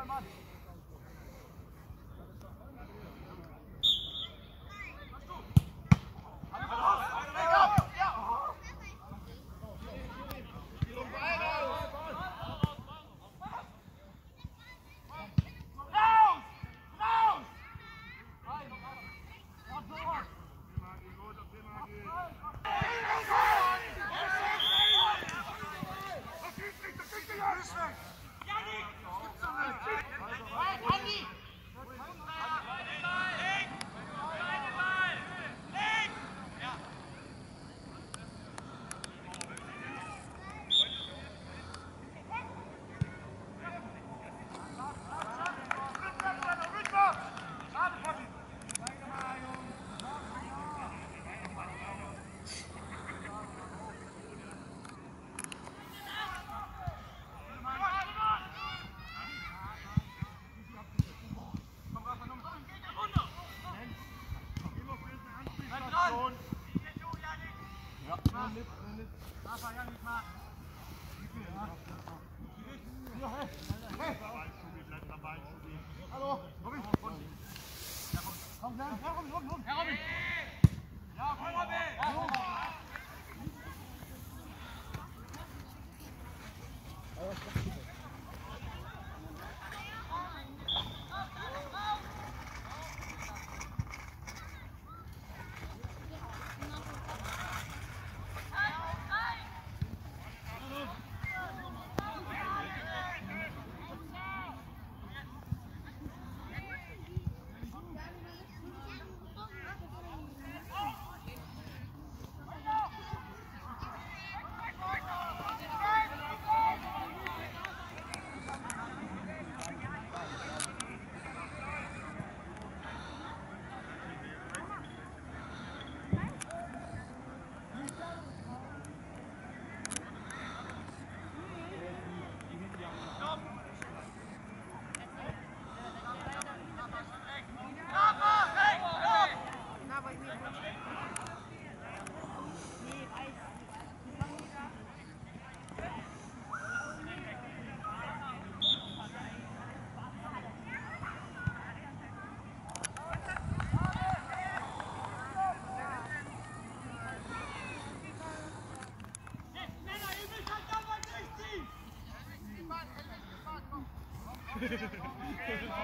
Come on. Ja, komm, komm, komm. Ja, Robin. Ja, komm, Robin. Oh, my God.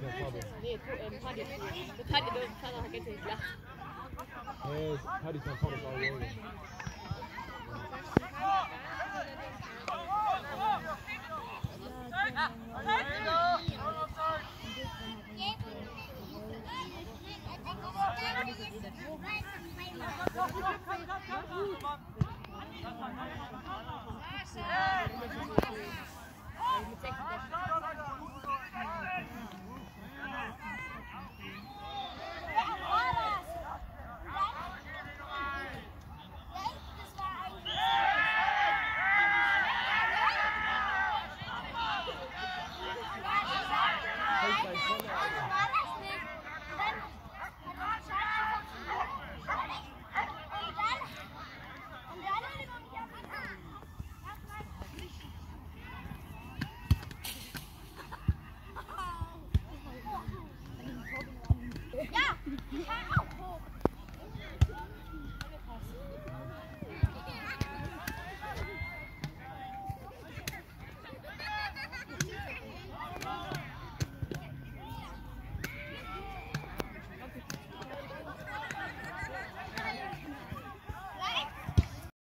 Kan ta det. Nee, ähm, Paddy. Det Paddy, det Paddy har ikke til glass. Nej, Paddy kan ta det bare roligt. Ja.